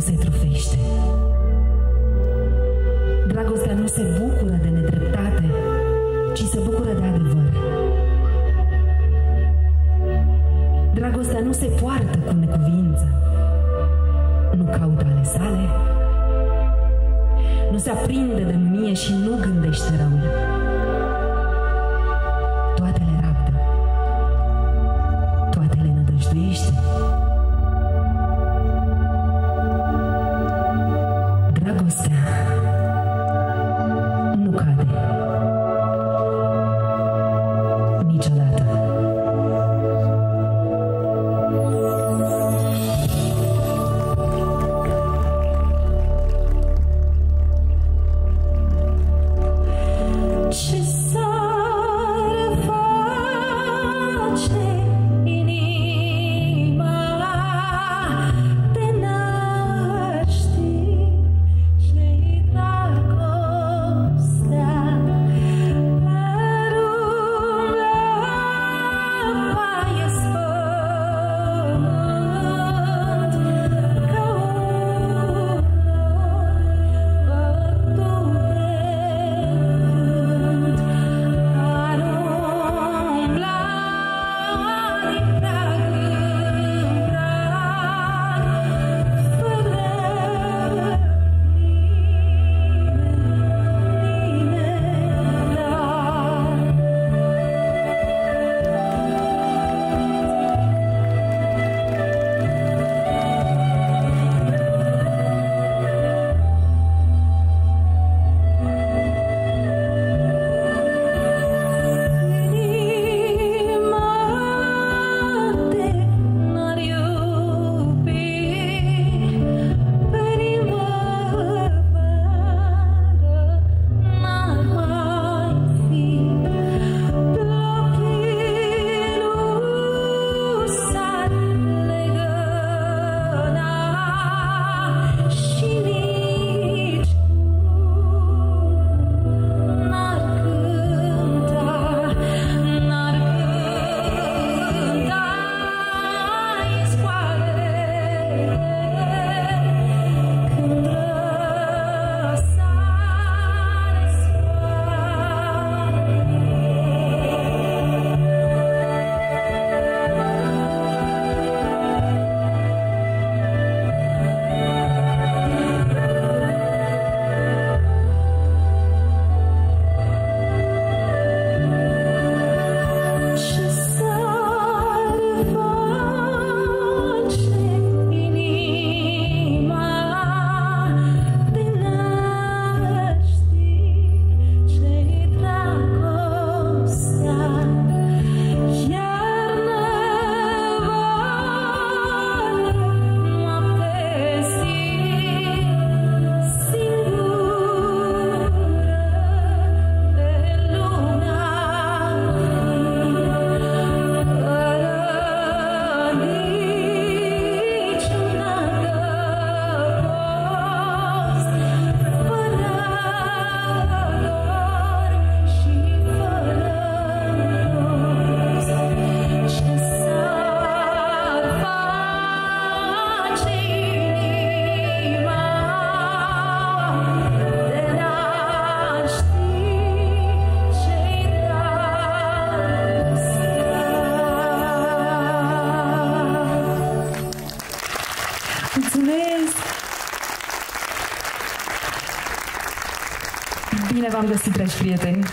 se laudă, nu se trufește. Dragostea nu se bucură de nedreptate, ci se bucură de adevăr. Dragostea nu se poartă cu necuvință, nu caută ale sale, nu se aprinde de mânie și nu gândește răul. Toate le rabdă, toate le nădăjduiește. Mulțumesc! Bine v-am găsit, dragi prieteni!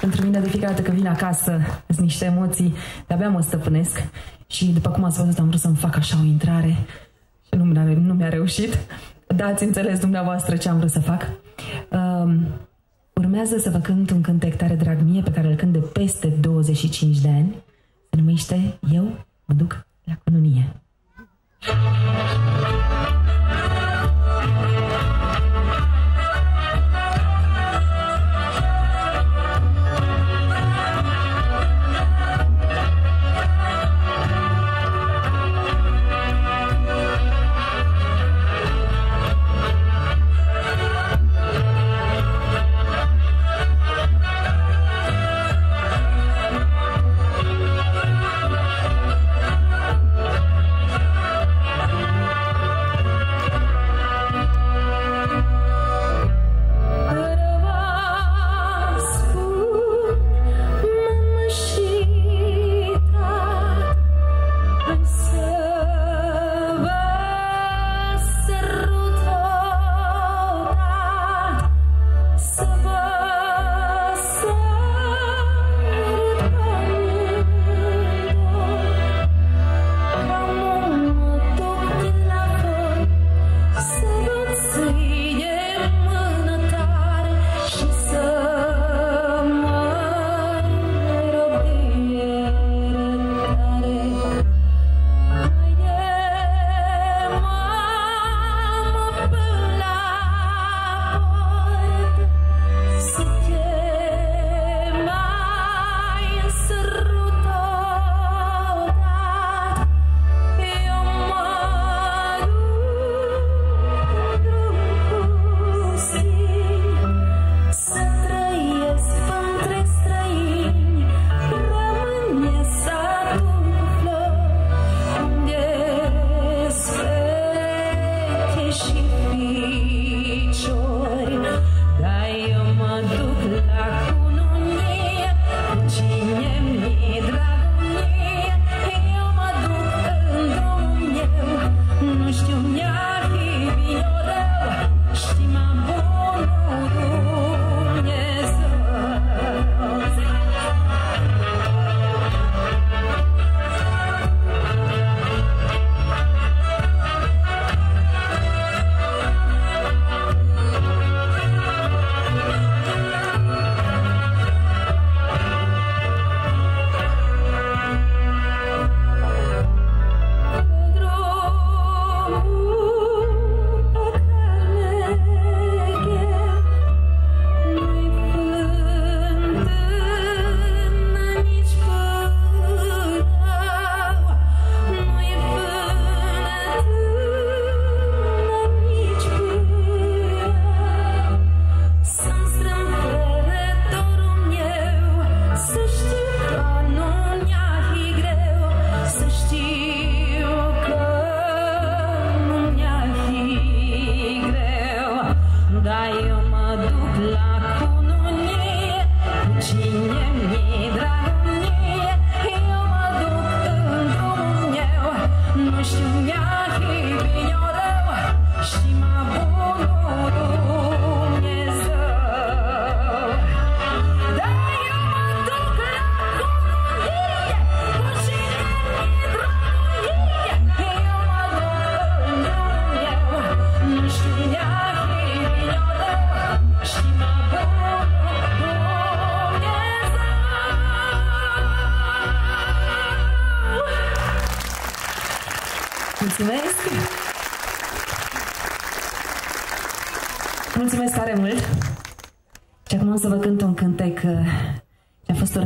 Pentru mine, de fiecare dată când vin acasă, sunt niște emoții, de-abia mă stăpânesc. Și, după cum ați văzut, am vrut să-mi fac așa o intrare și nu mi-a, nu mi-a reușit. Da, ați înțeles dumneavoastră ce am vrut să fac. Um, urmează să vă cânt un cântec tare drag mie, pe care îl cânt de peste 25 de ani. Se numește Eu mă duc la cununie. Thank you.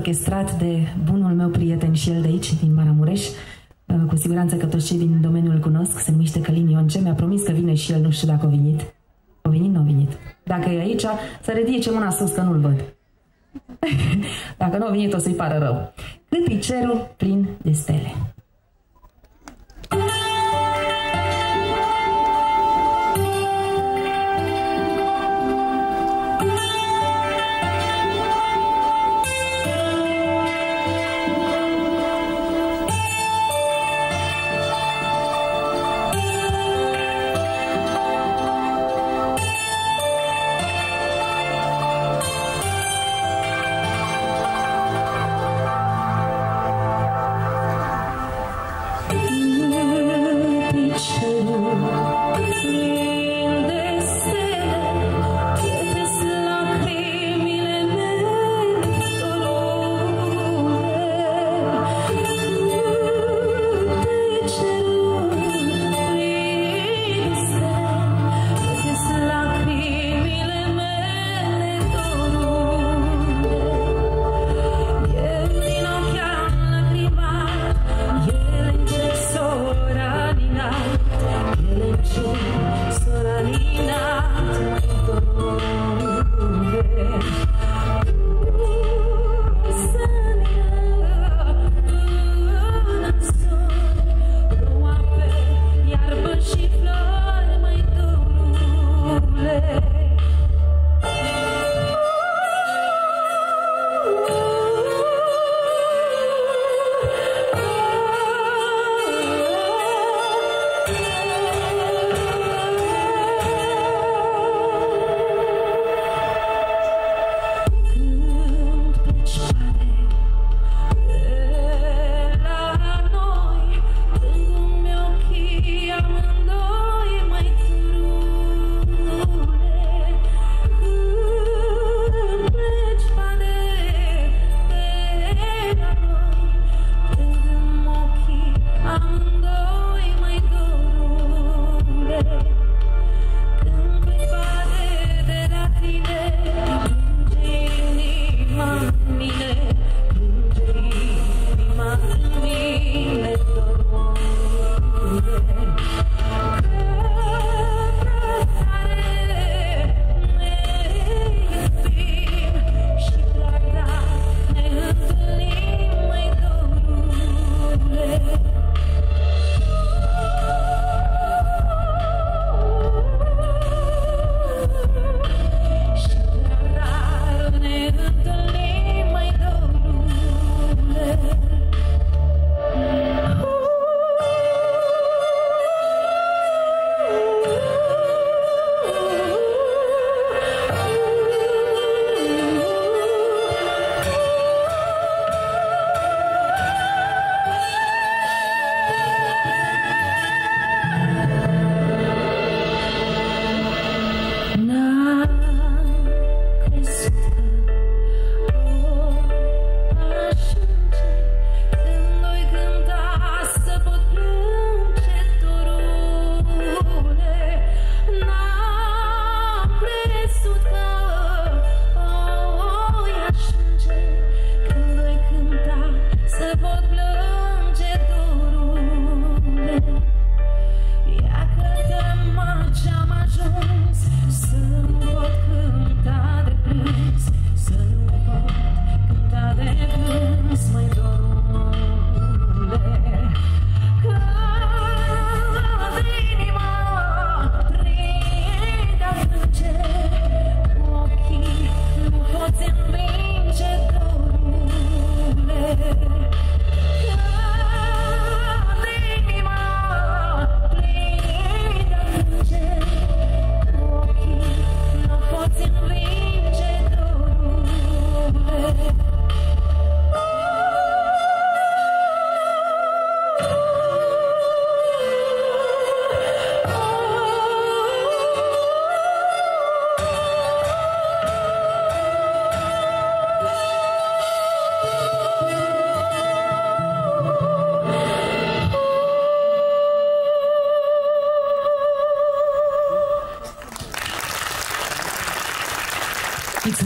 Orchestrat de bunul meu prieten și el de aici, din Maramureș. Uh, Cu siguranță că toți cei din domeniul îl cunosc, se numește Călin Ionce. Mi-a promis că vine și el, nu știu dacă a venit. A venit, nu a venit. Dacă e aici, să ridice mâna sus, că nu-l văd. Dacă nu a venit, o să-i pară rău. Cât e cerul plin de stele.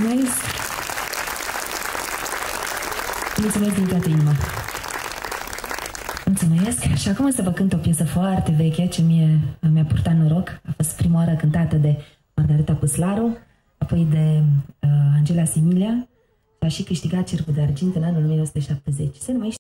Mulțumesc! Mulțumesc din toată inima! Mulțumesc! Și acum să vă cânt o piesă foarte veche ce mie mi-a purtat noroc. A fost prima oară cântată de Margareta Păslaru, apoi de uh, Angela Similia și a și câștigat Cercul de Argint în anul 1970. Se numește